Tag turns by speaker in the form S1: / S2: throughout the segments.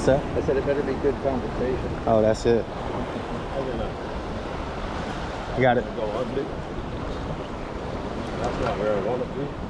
S1: What's that?
S2: I said it better be good conversation.
S1: Oh, that's it. You got it.
S3: go ugly. That's not where I want to be.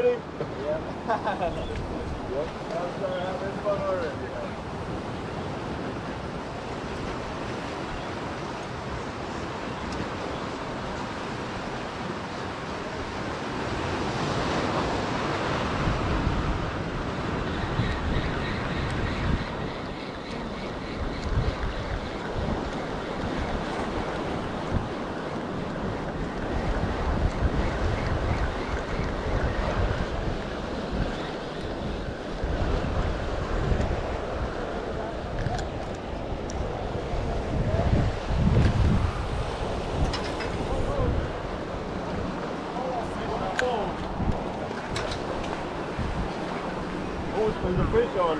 S3: Already?
S2: Yeah.
S3: Yep. I'm starting having fun already. On.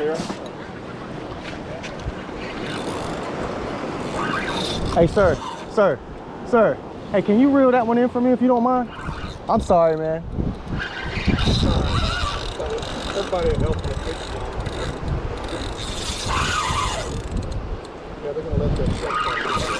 S1: Hey, sir, sir, sir. Hey, can you reel that one in for me if you don't mind? I'm sorry, man.
S3: Somebody help fish.
S2: Yeah, they're gonna let that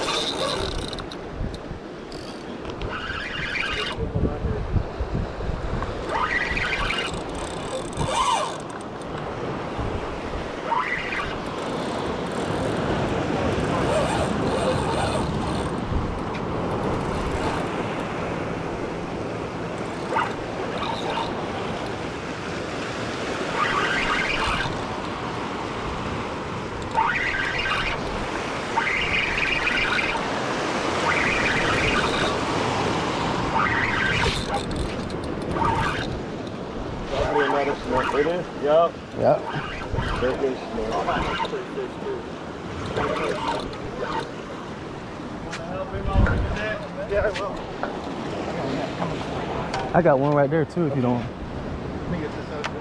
S1: got one right there too if you don't.
S3: Let me get this out of the.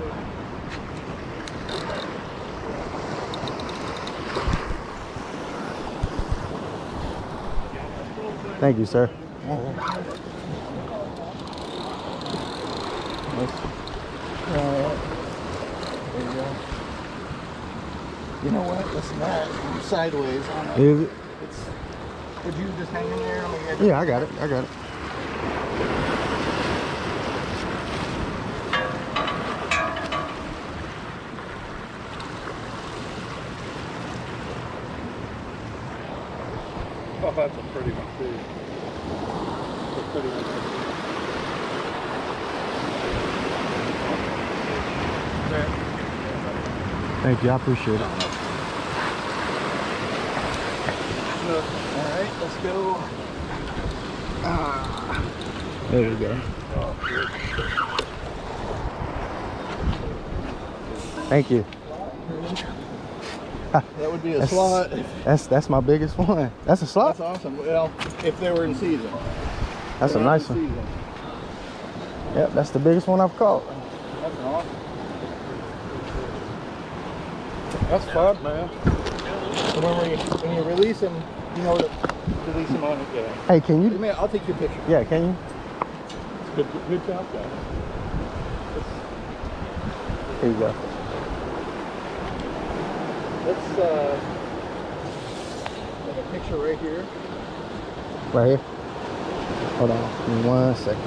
S1: Thank you, sir.
S2: There you go. You know what? Listen, that I'm sideways on it.
S1: Is it?
S2: It's, would you just hang in there? Let me get
S1: Yeah, I got it. I got it.
S3: Oh, that's a pretty one too. That's a pretty one.
S1: Thank you. I appreciate it.
S2: All right, let's go. Ah.
S1: There we go. Thank you.
S2: That would be a
S1: That's-
S2: slot.
S1: That's that's my biggest one. That's a slot.
S2: That's awesome. Well, if they were in season.
S1: That's a nice one.
S2: season.
S1: Yep, that's the biggest one I've caught.
S2: That's awesome.
S3: That's fun, man.
S2: So when, we, when you release them, you know to release them on it. Yeah.
S1: Hey, can you?
S2: man, I'll take your picture.
S1: Yeah, can you?
S3: Good, good job, guys.
S1: Here you go.
S2: Let's uh, take a picture right here.
S1: Right here. Hold on. One second.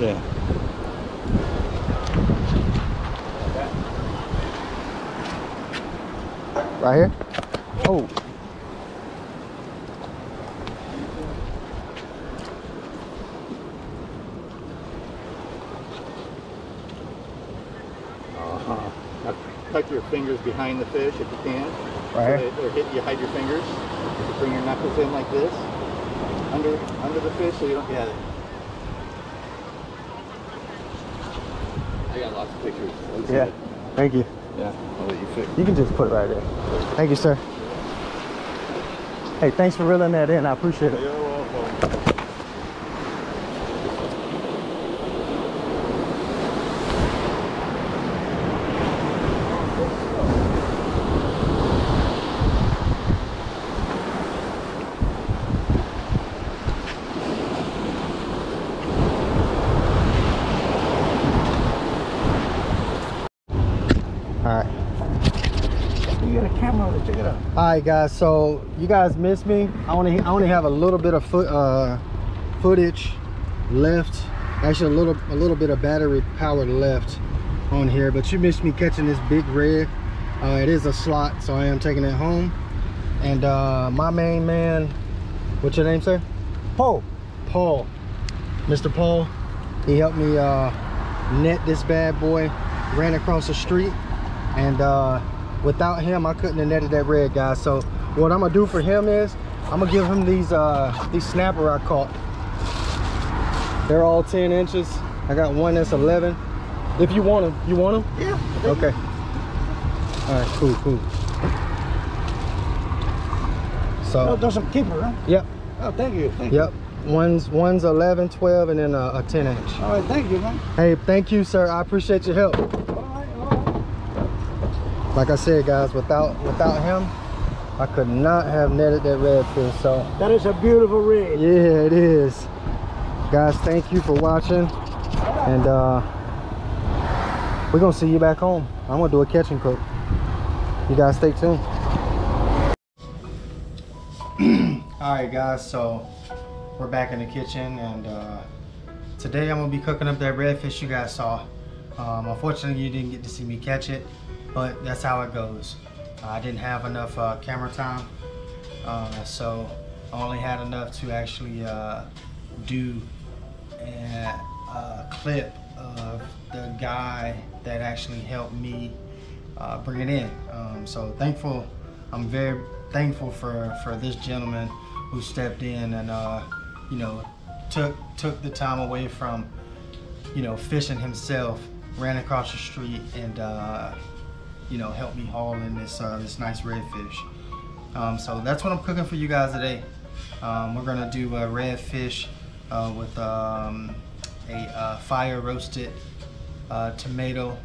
S1: Yeah. Right here? Oh.
S2: Uh-huh. Tuck your fingers behind the fish if you can.
S1: Right
S2: So that- Or hit, you hide your fingers. You bring your knuckles in like this. Under under the fish so you don't get it. I got lots of pictures. Let's
S1: Yeah. Thank you.
S2: Yeah. I'll let you fix.
S1: You can just put it right there. Thank you, sir. Hey, thanks for reeling that in. I appreciate it.
S3: You're welcome.
S1: All right.
S2: You got a camera on it. Check it out.
S1: All right, guys. So you guys missed me. I only I only have a little bit of foot uh, footage left. Actually, a little a little bit of battery power left on here. But you missed me catching this big red. Uh, it is a slot, so I am taking it home. And uh, my main man, what's your name, sir? Paul. Paul. Mr. Paul. He helped me uh, net this bad boy. Ran across the street, and uh, without him i couldn't have netted that red guy so what i'm gonna do for him is i'm gonna give him these uh these snapper i caught. They're all 10 inches. I got one that's 11 if you want them you want them
S2: Yeah.
S1: okay. All right cool cool.
S2: Oh,
S1: so
S2: there's some keeper, huh?
S1: yep.
S2: Oh, thank you. Thank
S1: yep. One's one's 11 12 and then a, a 10 inch.
S2: All right, thank you, man.
S1: hey thank you sir. I appreciate your help
S2: All right, all right.
S1: Like i said guys without without him i could not have netted that redfish so
S2: That is a beautiful rig.
S1: yeah it is. Guys thank you for watching. And uh we're gonna see you back home. I'm gonna do a catch and cook. You guys stay tuned. All right guys so we're back in the kitchen and uh today i'm gonna be cooking up that redfish you guys saw. Um unfortunately you didn't get to see me catch it but that's how it goes uh, i didn't have enough uh, camera time uh, so I only had enough to actually uh, do a, a clip of the guy that actually helped me uh, bring it in. Um, so thankful, I'm very thankful for, for this gentleman who stepped in and uh, you know took took the time away from you know fishing himself ran across the street and you know help me haul in this uh, this nice redfish. Um, so that's what I'm cooking for you guys today. Um, we're gonna do a redfish uh, with um, a uh, fire roasted uh, tomato.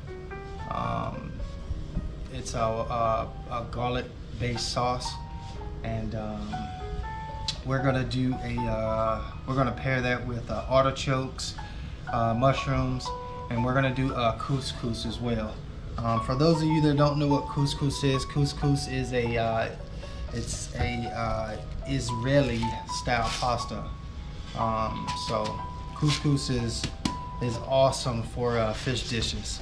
S1: Um, it's a, a, a garlic based sauce and um, we're gonna do a uh, we're gonna pair that with uh, artichokes uh, mushrooms and we're gonna do uh, couscous as well um, for those of you that don't know what couscous is couscous is a uh, it's a uh, Israeli style pasta. Um, so couscous is is awesome for uh, fish dishes.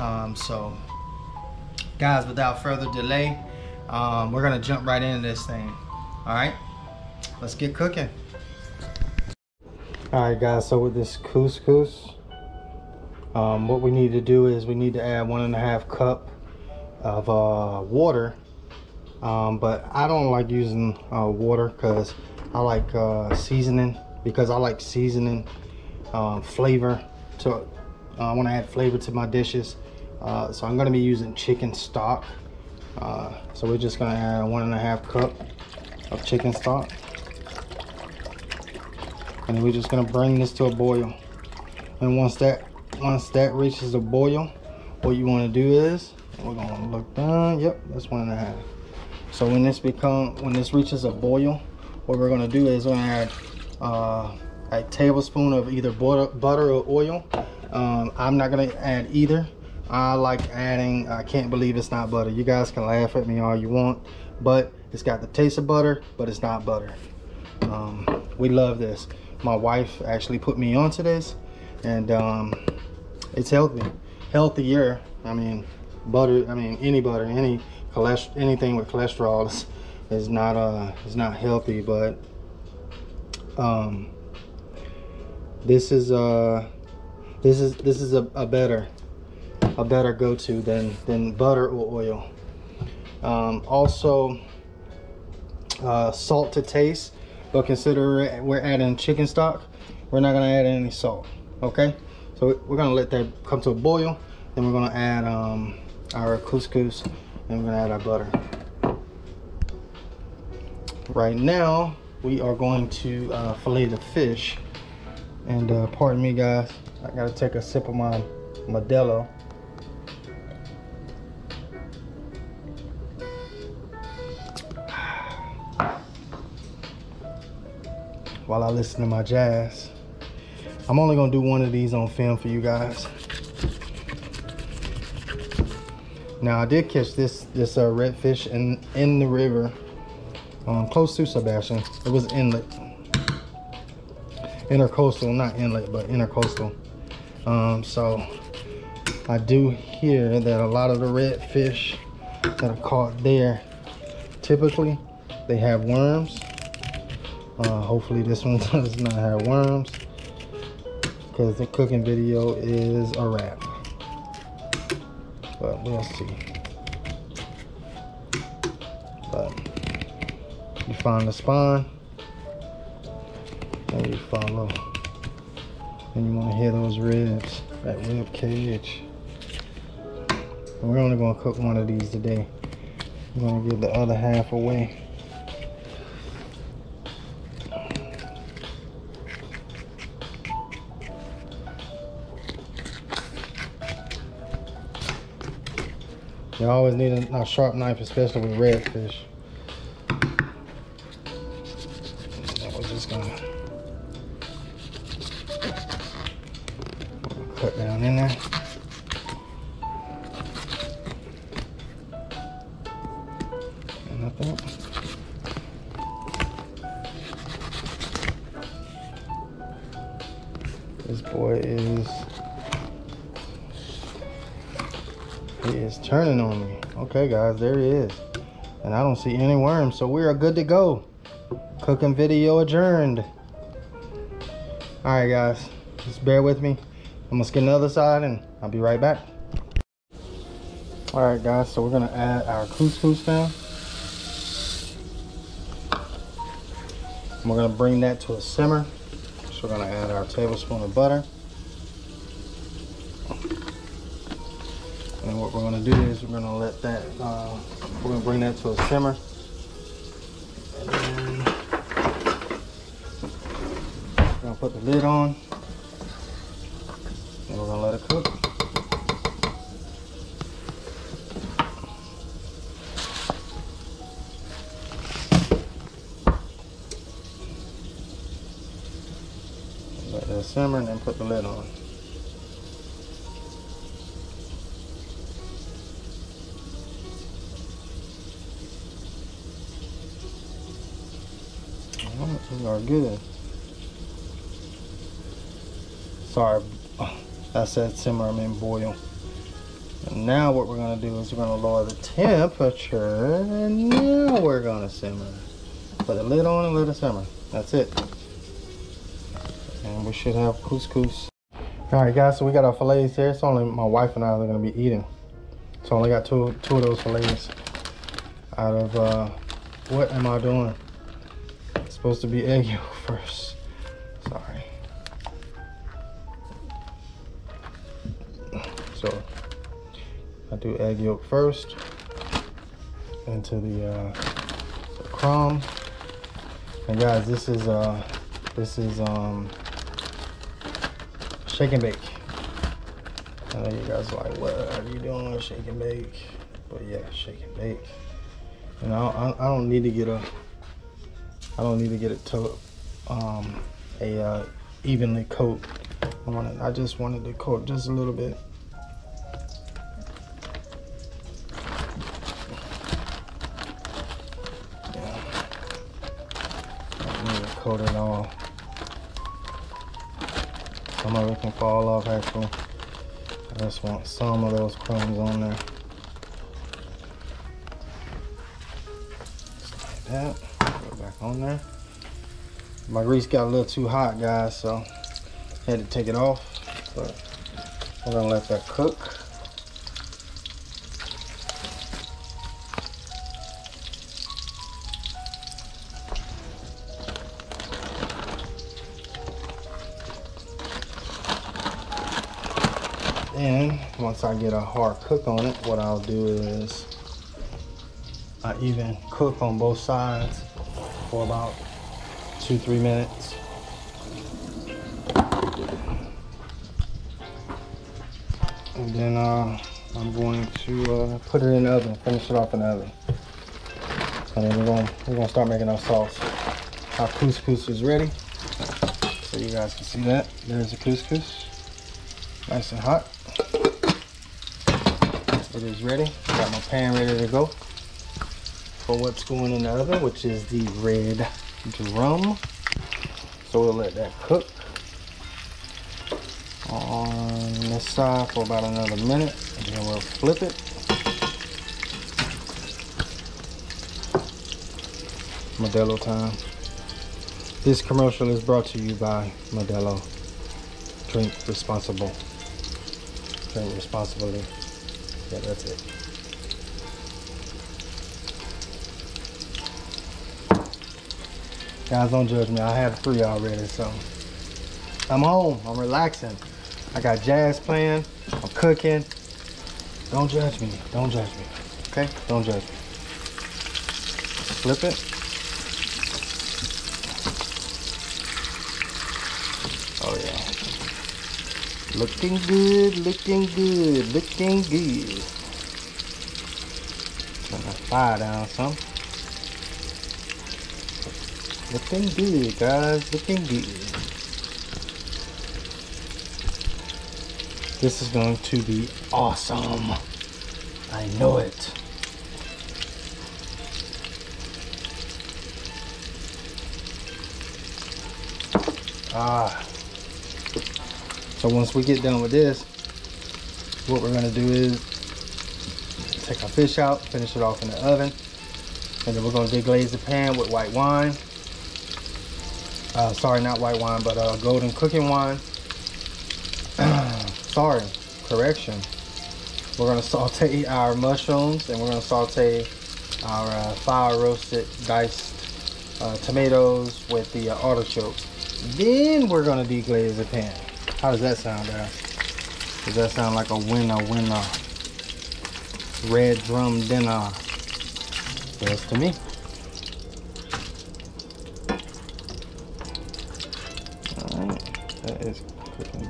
S1: Um, so guys without further delay um, we're gonna jump right into this thing. All right? Let's get cooking. All right guys so with this couscous um, what we need to do is we need to add one and a half cup of uh, water. Um, but I don't like using uh, water because I like uh, seasoning because I like seasoning um, flavor to I want to add flavor to my dishes. Uh, so I'm gonna be using chicken stock. Uh, so we're just gonna add one and a half cup of chicken stock. And we're just gonna bring this to a boil. And once that once that reaches a boil. What you want to do is we're gonna look down yep that's one and a half. So when this become when this reaches a boil what we're gonna do is we're gonna add uh, a tablespoon of either butter, butter or oil. Um, I'm not gonna add either. I like adding I can't believe it's not butter. You guys can laugh at me all you want but it's got the taste of butter but it's not butter. Um, we love this. My wife actually put me onto this and um, it's healthy. Healthier I mean butter I mean any butter any cholesterol anything with cholesterol is, is not uh is not healthy but um this is uh this is this is a, a better a better go-to than than butter or oil. Um, also uh, salt to taste but consider we're adding chicken stock. We're not gonna add any salt okay so we're gonna let that come to a boil then we're gonna add um, our couscous and we're gonna add our butter right now we are going to uh, fillet the fish and uh, pardon me guys I gotta take a sip of my Modelo while I listen to my jazz. I'm only gonna do one of these on film for you guys. Now I did catch this this uh, redfish in in the river, um, close to Sebastian. It was inlet, intercoastal, not inlet, but intercoastal. Um, so I do hear that a lot of the redfish that are caught there, typically they have worms uh, hopefully this one does not have worms because the cooking video is a wrap. But we'll see. But you find the spawn and you follow. And you want to hear those ribs, that rib cage. And we're only going to cook one of these today. I'm going to give the other half away. You always need a, a sharp knife, especially with redfish. Just gonna cut down in there. Okay, guys, there he is. And I don't see any worms, so we are good to go. Cooking video adjourned. All right, guys, just bear with me. I'm gonna skin the other side and I'll be right back. All right, guys, so we're gonna add our couscous now. And we're gonna bring that to a simmer. So we're gonna add our tablespoon of butter. Then what we're gonna do is we're gonna let that, uh, we're gonna bring that to a simmer. And we're gonna put the lid on. And we're gonna let it cook. Let that simmer and then put the lid on. Good. Sorry, I said simmer, I mean boil. And now what we're gonna do is we're gonna lower the temperature, and now we're gonna simmer. Put the lid on and let it simmer. That's it. And we should have couscous. All right, guys, so we got our fillets here. It's only my wife and I are gonna be eating. So I only got two, two of those fillets out of, uh, what am I doing? Supposed to be egg yolk first. Sorry. So I do egg yolk first into the, uh, the crumbs. And guys, this is uh, this is um, shake and bake. I know you guys are like, what are you doing, shake and bake? But yeah, shake and bake. Know, I, I don't need to get a, I don't need to get it to, um, a uh, evenly coat on it. I just wanted to coat just a little bit. Yeah. Don't need to coat it all. Some of it can fall off actually. I just want some of those crumbs on there. Just like that. On there. My grease got a little too hot, guys, so had to take it off. But we're gonna let that cook. And once I get a hard cook on it, what I'll do is I even cook on both sides for about two, three minutes. And then uh, I'm going to uh, put it in the oven, finish it off in the oven. And then we're going we're gonna start making our sauce. Our couscous is ready. So you guys can see that. There's the couscous. Nice and hot. It is ready. Got my pan ready to go for what's going in the oven, which is the red drum. So we'll let that cook on this side for about another minute, and then we'll flip it. Modelo time. This commercial is brought to you by Modelo. Drink responsible. Drink responsibly. Yeah, that's it. Guys, don't judge me. I have three already, so I'm home. I'm relaxing. I got jazz playing. I'm cooking. Don't judge me. Don't judge me. Okay? Don't judge me. Flip it. Oh yeah. Looking good, looking good, looking good. Turn that fire down some. Looking good, guys. Looking good. This is going to be awesome. I know it. Ah. So once we get done with this, what we're gonna do is take our fish out, finish it off in the oven, and then we're gonna deglaze the pan with white wine. Uh, sorry, not white wine, but uh, golden cooking wine. sorry, correction. We're gonna saute our mushrooms and we're gonna saute our uh, fire roasted diced uh, tomatoes with the uh, artichokes. Then we're gonna deglaze the pan. How does that sound, guys? Does that sound like a winner, winner? red drum dinner. Yes to me.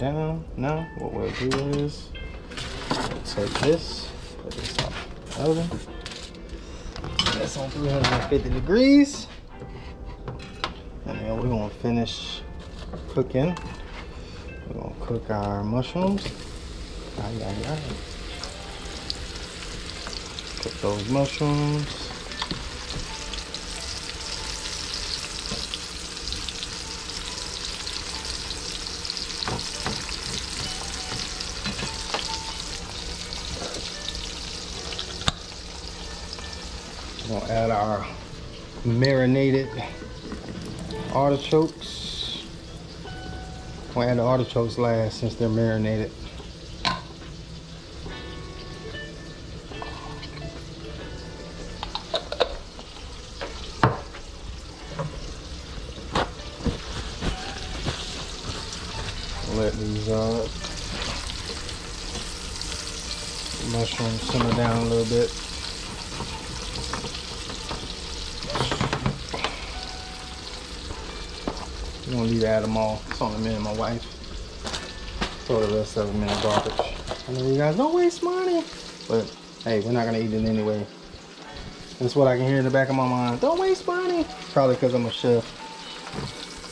S1: Down. Now what we'll do is take this, put this off the oven. That's on 350 degrees. And then we're gonna finish cooking. We're gonna cook our mushrooms. Aye, aye, aye. Cook those mushrooms. We're gonna add our marinated artichokes. We'll add the artichokes last since they're marinated. Throw them in the garbage. I know you guys don't waste money. But hey, we're not gonna eat it anyway. That's what I can hear in the back of my mind. Don't waste money. Probably because I'm a chef.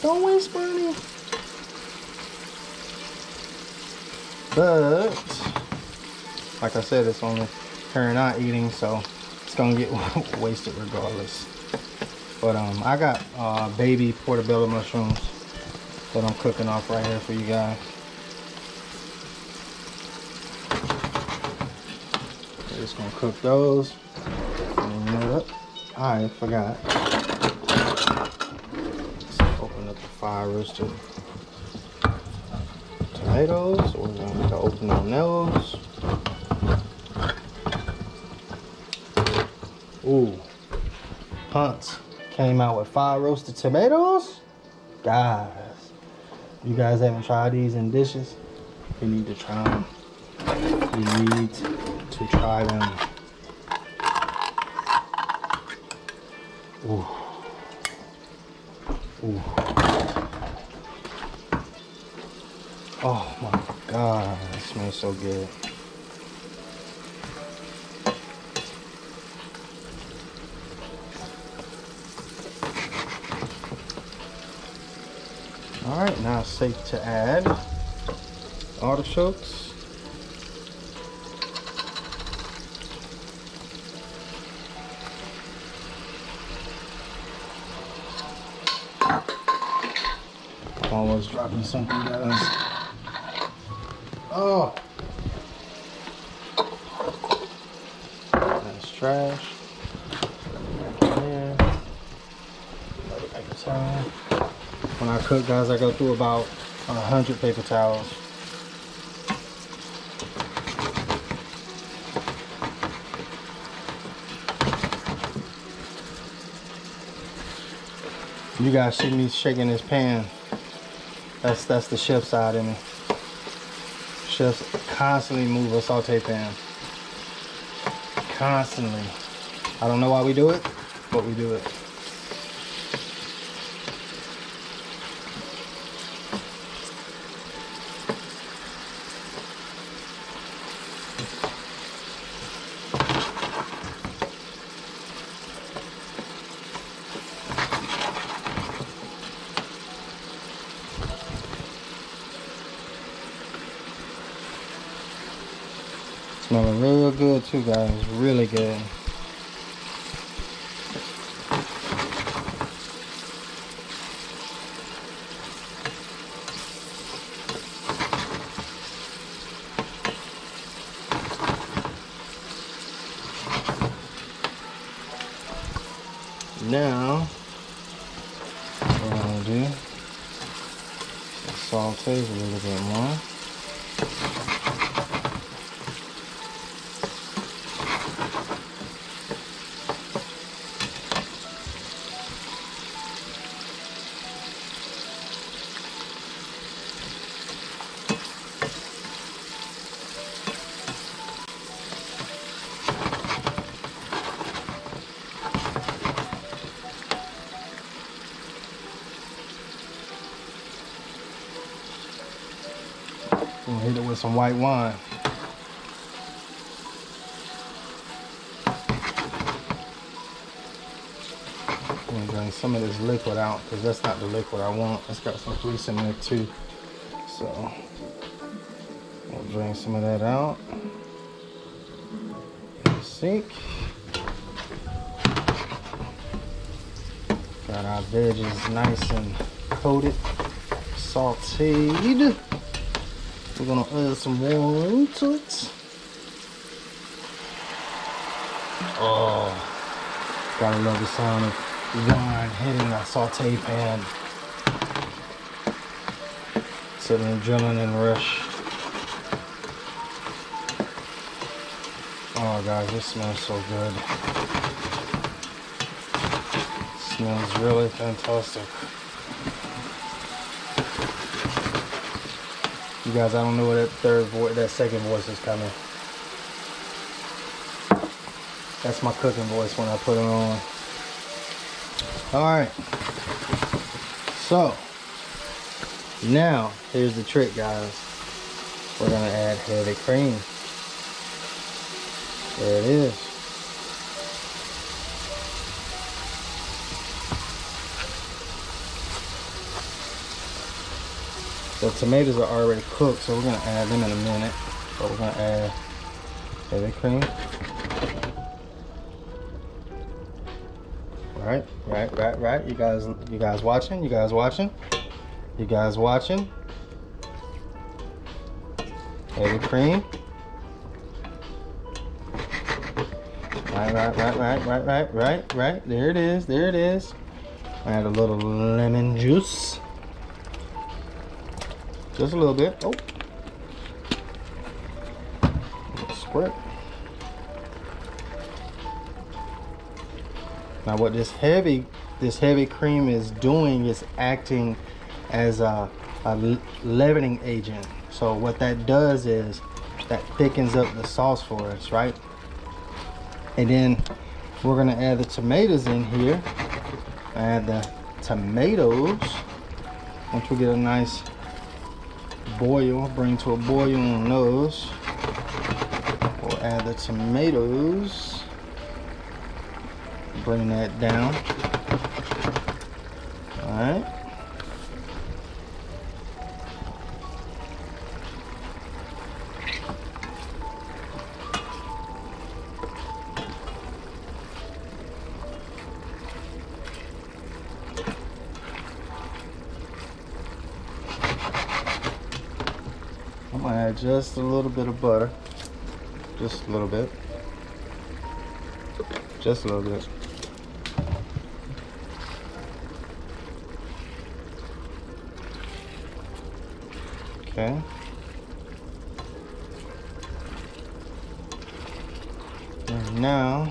S1: Don't waste money. But like I said, it's only her and I eating, so it's gonna get wasted regardless. But um, I got uh, baby portobello mushrooms that I'm cooking off right here for you guys. We're just gonna cook those. Know? I forgot. Let's open up the fire roasted tomatoes. We're going to open on those. Ooh, Hunt's came out with fire roasted tomatoes. Guys, you guys haven't tried these in dishes, you need to try them. You need to try them. Ooh. Ooh. Oh my god, it smells so good. All right, now safe to add artichokes. Almost dropping something, guys. Oh, that's trash. Paper towel. When I cook, guys, I go through about a hundred paper towels. You guys see me shaking this pan. That's that's the chef side in me. Chefs constantly move a saute pan. Constantly. I don't know why we do it, but we do it. Good too, guys. Really good. I'm hit it with some white wine. I'm drain some of this liquid out because that's not the liquid I want. It's got some grease in there too. So we'll drain some of that out. Sink. Got our veggies nice and coated, sauteed. We're gonna add some wine to it. Oh, gotta love the sound of wine hitting a saute pan. It's an adrenaline rush. Oh guys, this smells so good. smells really fantastic. You guys, I don't know where that third voice, that second voice is coming. That's my cooking voice when I put it on. All right. So, now, here's the trick, guys. We're gonna add heavy cream. There it is. The tomatoes are already cooked, so we're gonna add them in a minute. But we're gonna add heavy cream. Right, right, right, right. You guys, you guys watching? You guys watching? You guys watching? Heavy cream. Right, right, right, right, right, right, right, right. There it is. There it is. Add a little lemon juice. Just a little bit. Oh. Squirt. Now what this heavy this heavy cream is doing is acting as a, a leavening agent. So what that does is that thickens up the sauce for us, right? And then we're gonna add the tomatoes in here. Add the tomatoes. Once we get a nice boil, bring to a boil on those. We'll add the tomatoes. Bring that down. All just a little bit of butter. Just a little bit. Just a little bit. Okay. And now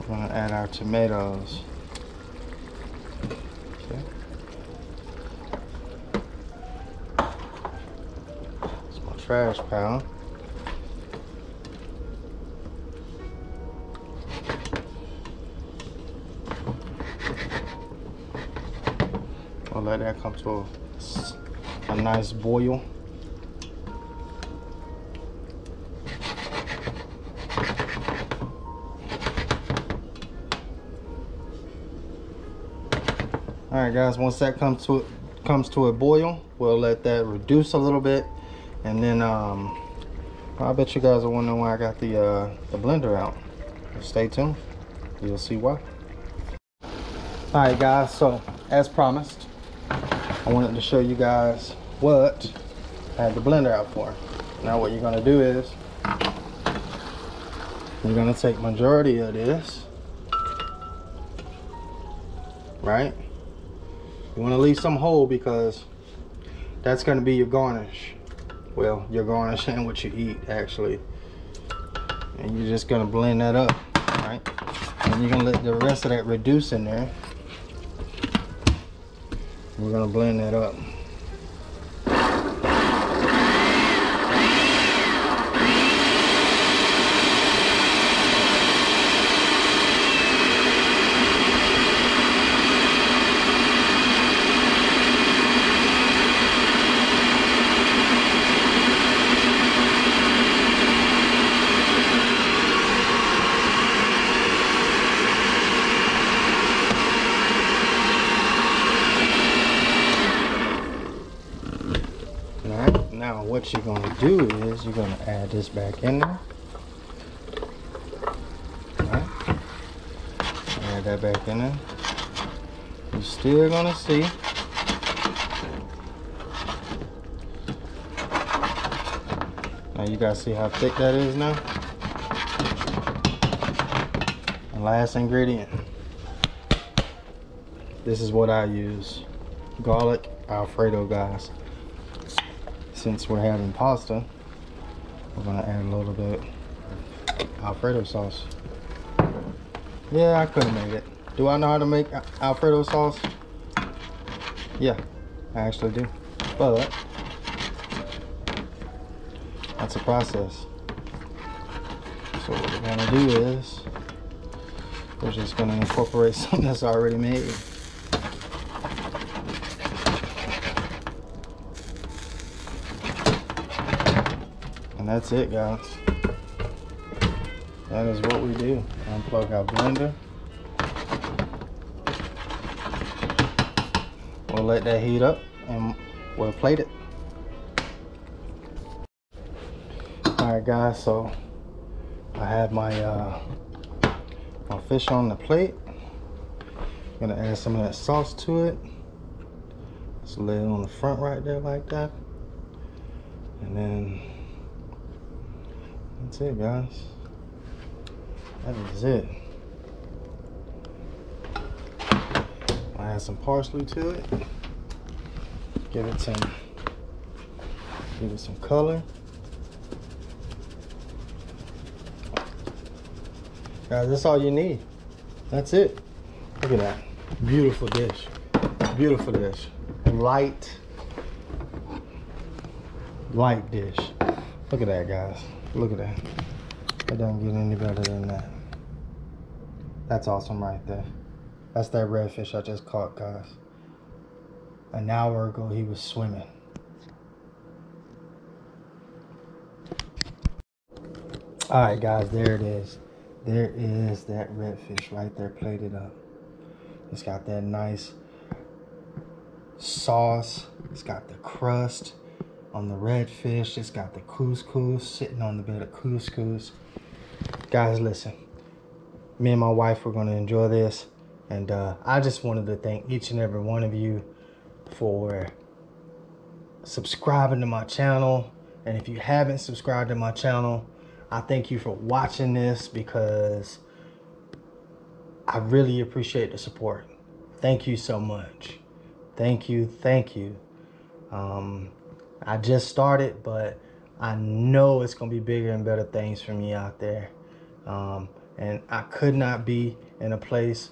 S1: we're gonna add our tomatoes. Okay. It's my trash pile. I'll let that come to a, a nice boil. All right, guys. Once that comes to comes to a boil, we'll let that reduce a little bit, and then um, I bet you guys are wondering why I got the uh, the blender out. Stay tuned. You'll see why. All right, guys. So as promised, I wanted to show you guys what I had the blender out for. Now what you're gonna do is you're gonna take majority of this, right? You wanna leave some whole because that's gonna be your garnish. Well, your garnish and what you eat actually. And you're just gonna blend that up, right? And you're gonna let the rest of that reduce in there. We're gonna blend that up. what you're gonna do is you're gonna add this back in there. Alright. Add that back in there. You're still gonna see Now you guys see how thick that is now? And last ingredient. This is what I use. Garlic Alfredo guys. Since we're having pasta, we're gonna add a little bit Alfredo sauce. Yeah, I could have made it. Do I know how to make Alfredo sauce? Yeah, I actually do. But that's a process. So what we're gonna do is we're just gonna incorporate something that's already made. That's it guys. That is what we do. Unplug our blender. We'll let that heat up and we'll plate it. Alright guys, so I have my uh, my fish on the plate. I'm gonna add some of that sauce to it. Just lay it on the front right there like that. And then that's it guys. That is it. I add some parsley to it. Give it some give it some color. Guys, that's all you need. That's it. Look at that. Beautiful dish. Beautiful dish. Light, light dish. Look at that, guys. Look at that. It doesn't get any better than that. That's awesome right there. That's that redfish I just caught, guys. An hour ago, he was swimming. All right, guys, there it is. There is that redfish right there plated up. It's got that nice sauce. It's got the crust on the redfish. It's got the couscous sitting on the bed of couscous. Guys, listen. Me and my wife, we're going to enjoy this. And uh, I just wanted to thank each and every one of you for subscribing to my channel. And if you haven't subscribed to my channel, I thank you for watching this because I really appreciate the support. Thank you so much. Thank you. Thank you. Um, I just started, but I know it's going to be bigger and better things for me out there. Um, and I could not be in a place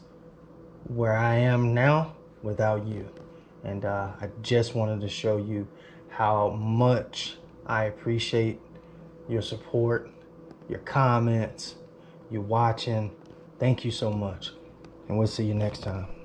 S1: where I am now without you. And uh, I just wanted to show you how much I appreciate your support, your comments, your watching. Thank you so much. And we'll see you next time.